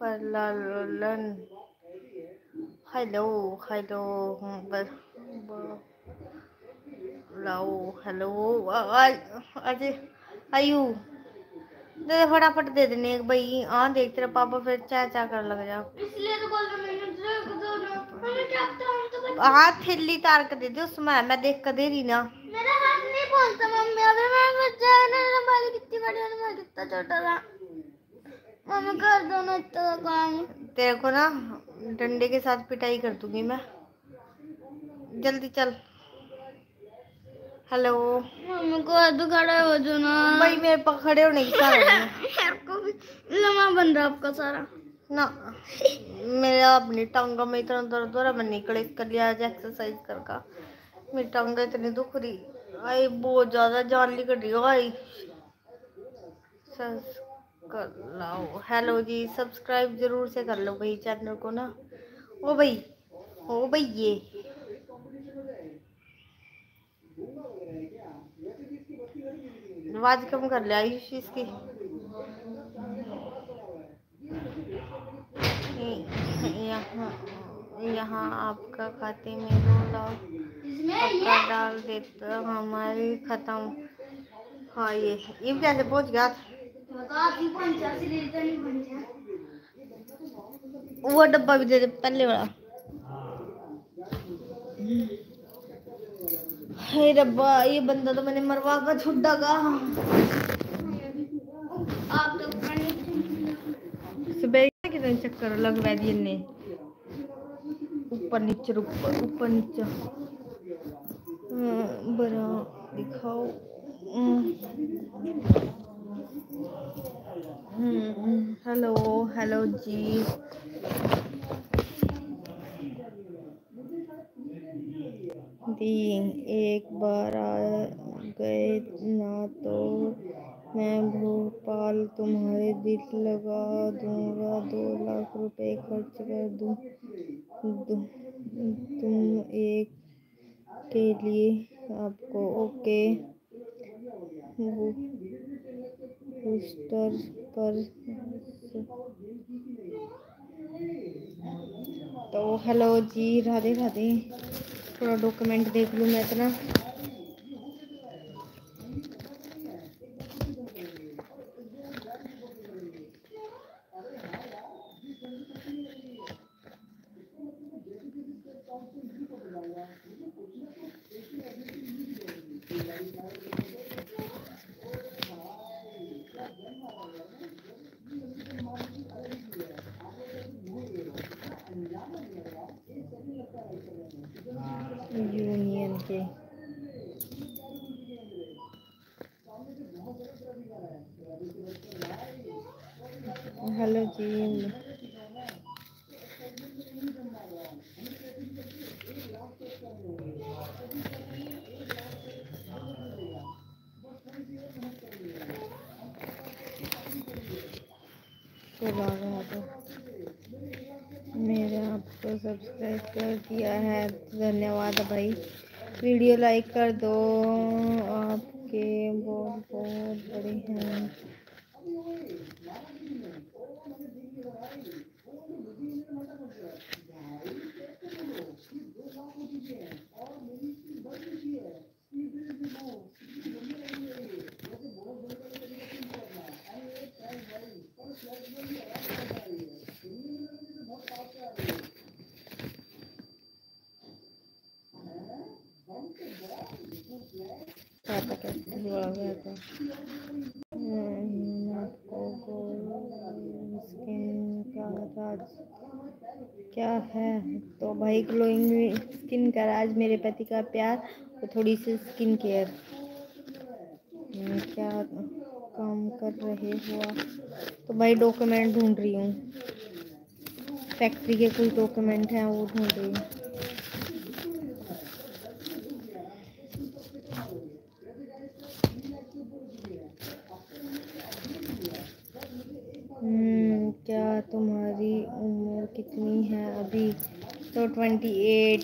पलालन hello hello लाओ hello आज आयु दे फटाफट दे देने एक भाई। हाँ देख तेरा पापा फिर चाय चाय कर लग जा इसलिए तो बोल रहा तो हाथ थैली तार कर दे दे उसमें मैं देख कर दे रही ना। मेरा हाथ नहीं बोलता मम्मी मैं बच्चा ना हमारी कितनी बड़ी और मैं कितना छोटा था। मम्मी कर दो ना इतना काम तेरे को ना डंडे के साथ पिटाई कर दूँगी मैं। जल्दी चल। हेलो। मम्मी को तो खड़ा हो जो ना। भाई मेरे पास खड़े होने की लम्हा बन रहा आपका सारा। ना मेरा अपनी टांगा में इतना दर्द हो रहा मैं निकले कर लिया आज एक्सरसाइज कर का। मेरी टांगा इतनी दुख रही। आई बहुत ज़्यादा जान ली कट रही हो आई। सस कर लाओ। हेलो जी सब्सक्राइब ज़रूर से कर लो भाई चैनल को ना। ओ भाई ओ भाई ये। आवाज़ कम कर ले, आयुष इसकी। यहाँ यहाँ आपका खाते में दो लाख डाल देता, हमारी खत्म। हाँ ये ये कैसे पहुँच गया वो डब्बा भी दे दे पहले वाला। हे रब्बा ये बंदा तो मैंने मरवा का छुड्डा का आप तो सुबह कितने चक्कर लगवा दिए ने ऊपर नीचे ऊपर ऊपर नीचे। हम्म, बड़ा दिखाओ। हम्म, हेलो हेलो जी दी एक बार आ गए, ना तो मैं भोपाल तुम्हारे दिल लगा दूँगा, दो लाख रुपए खर्च कर दूँ। दू- तुम एक के लिए आपको ओके। बूस्टर पर तो हेलो जी राधे राधे थोड़ा डॉक्यूमेंट देख लूँ मैं इतना। यूनियन के हेलो जी चलो तो मेरे आपको सब्सक्राइब कर दिया है। धन्यवाद भाई। वीडियो लाइक कर दो। आपके बहुत बहुत बड़े हैं। बोला गया था क्या है? तो भाई ग्लोइंग स्किन का राज मेरे पति का प्यार और थोड़ी सी स्किन केयर हम्म, क्या काम कर रहे हो आप? तो भाई डॉक्यूमेंट ढूंढ रही हूँ। फैक्ट्री के कुछ डॉक्यूमेंट हैं वो ढूंढ रही हूँ हम्म, क्या तुम्हारी उम्र कितनी है अभी? तो ट्वेंटी एट